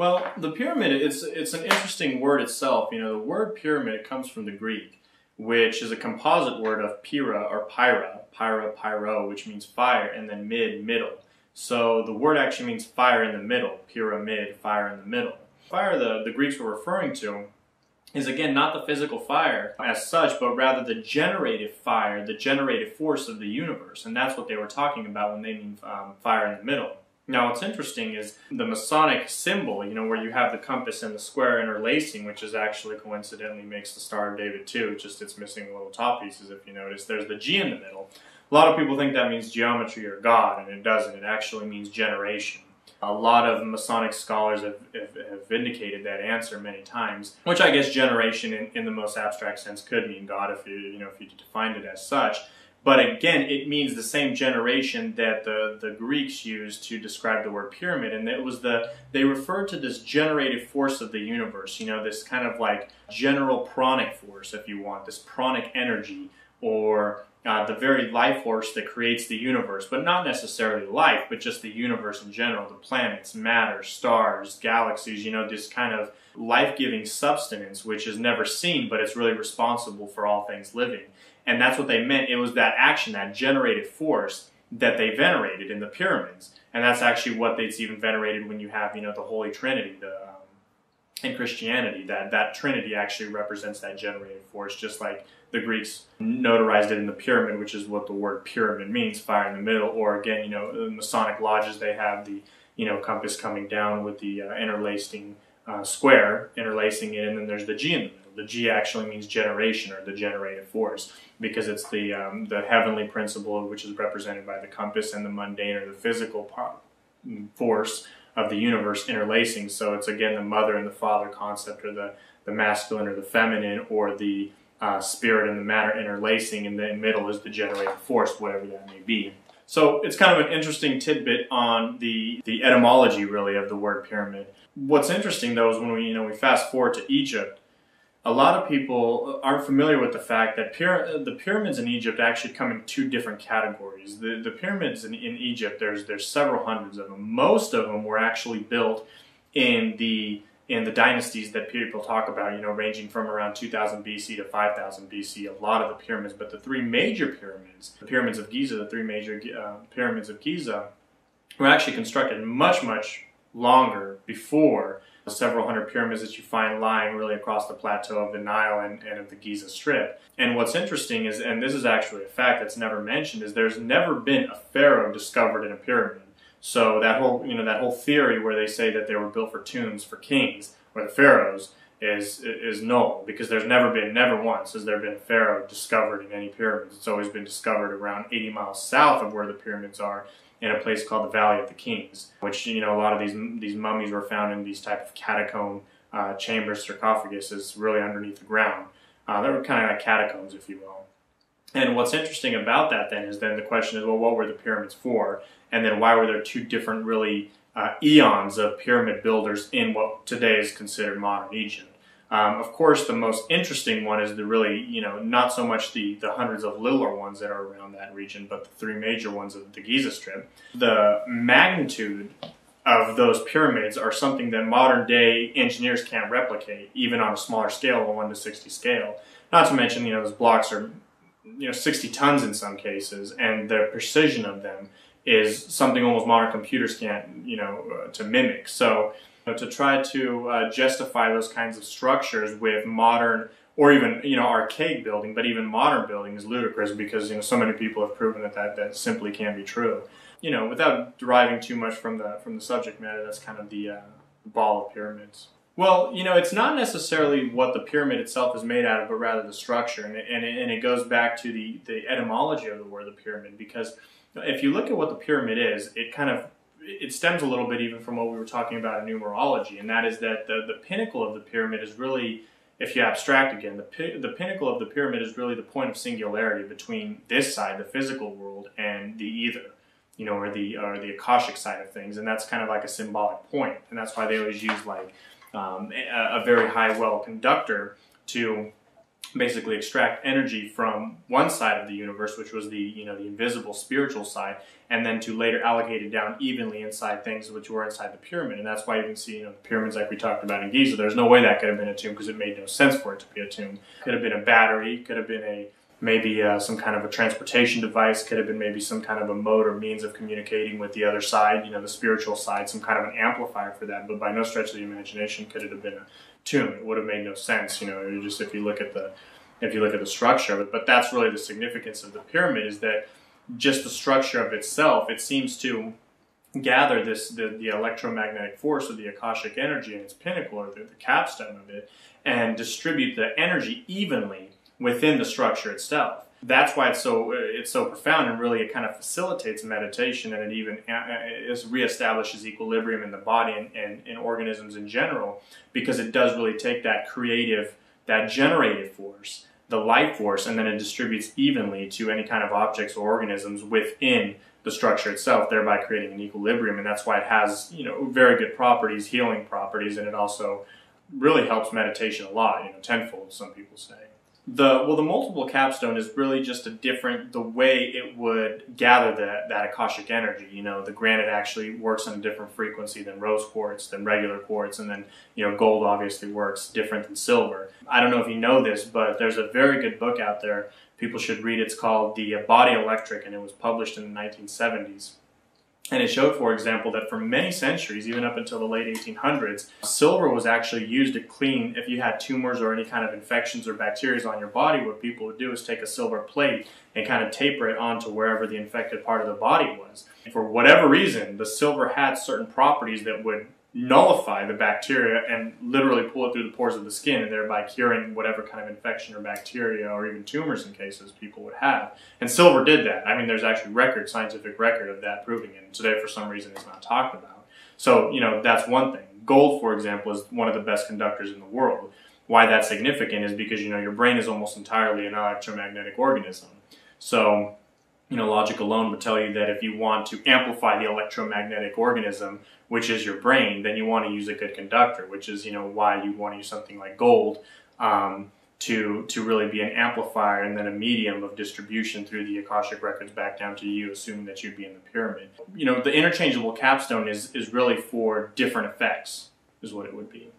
Well, the pyramid it's it's an interesting word itself. You know, the word pyramid comes from the Greek, which is a composite word of pira or pyra, pyra, pyro, which means fire, and then mid, middle. So the word actually means fire in the middle, pyramid, fire in the middle. Fire the, the Greeks were referring to is again not the physical fire as such, but rather the generative fire, the generative force of the universe. And that's what they were talking about when they mean um, fire in the middle. Now, what's interesting is the Masonic symbol, you know, where you have the compass and the square interlacing, which is actually coincidentally makes the Star of David too, just it's missing the little top pieces if you notice. There's the G in the middle. A lot of people think that means geometry or God, and it doesn't. It actually means generation. A lot of Masonic scholars have, have, have indicated that answer many times, which I guess generation in, in the most abstract sense could mean God if you, you know, if you defined it as such. But again, it means the same generation that the, the Greeks used to describe the word pyramid. And it was the, they referred to this generative force of the universe, you know, this kind of like general pranic force, if you want, this pranic energy, or uh, the very life force that creates the universe, but not necessarily life, but just the universe in general, the planets, matter, stars, galaxies, you know, this kind of life giving substance which is never seen, but it's really responsible for all things living. And that's what they meant. It was that action, that generated force that they venerated in the pyramids. And that's actually what they've even venerated when you have, you know, the Holy Trinity, the, um, in Christianity. That, that Trinity actually represents that generated force, just like the Greeks notarized it in the pyramid, which is what the word pyramid means, fire in the middle. Or again, you know, the Masonic lodges, they have the, you know, compass coming down with the uh, interlacing uh, square, interlacing it, and then there's the G in the middle. The G actually means generation or the generative force because it's the um, the heavenly principle which is represented by the compass and the mundane or the physical mm, force of the universe interlacing. So it's again the mother and the father concept or the, the masculine or the feminine or the uh, spirit and the matter interlacing and the middle is the generative force, whatever that may be. So it's kind of an interesting tidbit on the, the etymology really of the word pyramid. What's interesting though is when we you know we fast forward to Egypt, a lot of people aren't familiar with the fact that pyra- the pyramids in Egypt actually come in two different categories. The, the pyramids in, in Egypt, there's there's several hundreds of them. Most of them were actually built in the in the dynasties that people talk about, you know, ranging from around 2000 BC to 5000 BC, a lot of the pyramids. But the three major pyramids, the pyramids of Giza, the three major uh, pyramids of Giza, were actually constructed much, much longer before the several hundred pyramids that you find lying really across the plateau of the Nile and, and of the Giza Strip. And what's interesting is, and this is actually a fact that's never mentioned, is there's never been a pharaoh discovered in a pyramid. So that whole, you know, that whole theory where they say that they were built for tombs for kings or the pharaohs is is null because there's never been, never once has there been a pharaoh discovered in any pyramids. It's always been discovered around 80 miles south of where the pyramids are in a place called the Valley of the Kings, which you know a lot of these these mummies were found in these type of catacomb uh, chambers, sarcophaguses, really underneath the ground. Uh, they were kind of like catacombs, if you will. And what's interesting about that then is then the question is, well, what were the pyramids for? And then why were there two different really uh, eons of pyramid builders in what today is considered modern Egypt? Um, of course, the most interesting one is the really, you know, not so much the, the hundreds of littler ones that are around that region, but the three major ones of the Giza Strip. The magnitude of those pyramids are something that modern day engineers can't replicate, even on a smaller scale, a 1 to 60 scale. Not to mention, you know, those blocks are, you know, 60 tons in some cases, and the precision of them is something almost modern computers can't, you know, uh, to mimic. So, you know, to try to uh, justify those kinds of structures with modern or even you know archaic building, but even modern building is ludicrous because you know so many people have proven that that, that simply can't be true. You know, without deriving too much from the from the subject matter, that's kind of the uh, ball of pyramids. Well, you know, it's not necessarily what the pyramid itself is made out of, but rather the structure, and it, and it, and it goes back to the the etymology of the word the pyramid because if you look at what the pyramid is, it kind of it stems a little bit even from what we were talking about in numerology, and that is that the, the pinnacle of the pyramid is really, if you abstract again, the, the pinnacle of the pyramid is really the point of singularity between this side, the physical world, and the ether, you know, or the or the akashic side of things, and that's kind of like a symbolic point, and that's why they always use like um, a, a very high well conductor to basically extract energy from one side of the universe, which was the you know the invisible spiritual side, and then to later allocate it down evenly inside things which were inside the pyramid. And that's why you can see you know the pyramids like we talked about in Giza. There's no way that could have been a tomb because it made no sense for it to be a tomb. It could have been a battery. Could have been a maybe uh, some kind of a transportation device. Could have been maybe some kind of a mode or means of communicating with the other side. You know the spiritual side, some kind of an amplifier for that. But by no stretch of the imagination could it have been a tomb. It would have made no sense. You know, just if you look at the if you look at the structure of it. But that's really the significance of the pyramid is that just the structure of itself, it seems to gather this the, the electromagnetic force of the akashic energy in its pinnacle or the, the capstone of it and distribute the energy evenly within the structure itself. That's why it's so it's so profound and really it kind of facilitates meditation and it even uh, uh, is reestablishes equilibrium in the body and, and, and organisms in general because it does really take that creative that generative force the life force and then it distributes evenly to any kind of objects or organisms within the structure itself thereby creating an equilibrium. And that's why it has you know very good properties healing properties and it also really helps meditation a lot you know tenfold some people say the well, the multiple capstone is really just a different the way it would gather that that akashic energy. You know, the granite actually works on a different frequency than rose quartz, than regular quartz, and then you know gold obviously works different than silver. I don't know if you know this, but there's a very good book out there. People should read. It's called The Body Electric, and it was published in the 1970s. And it showed, for example, that for many centuries, even up until the late 1800s, silver was actually used to clean if you had tumors or any kind of infections or bacteria on your body. What people would do is take a silver plate and kind of taper it onto wherever the infected part of the body was. For whatever reason, the silver had certain properties that would nullify the bacteria and literally pull it through the pores of the skin and thereby curing whatever kind of infection or bacteria or even tumors in cases people would have. And silver did that. I mean, there's actually record, scientific record of that proving it. And today, for some reason, it's not talked about. So, you know, that's one thing. Gold, for example, is one of the best conductors in the world. Why that's significant is because, you know, your brain is almost entirely an electromagnetic organism. So, you know, logic alone would tell you that if you want to amplify the electromagnetic organism, which is your brain, then you want to use a good conductor, which is, you know, why you want to use something like gold um, to, to really be an amplifier and then a medium of distribution through the Akashic records back down to you, assuming that you'd be in the pyramid. You know, the interchangeable capstone is, is really for different effects, is what it would be.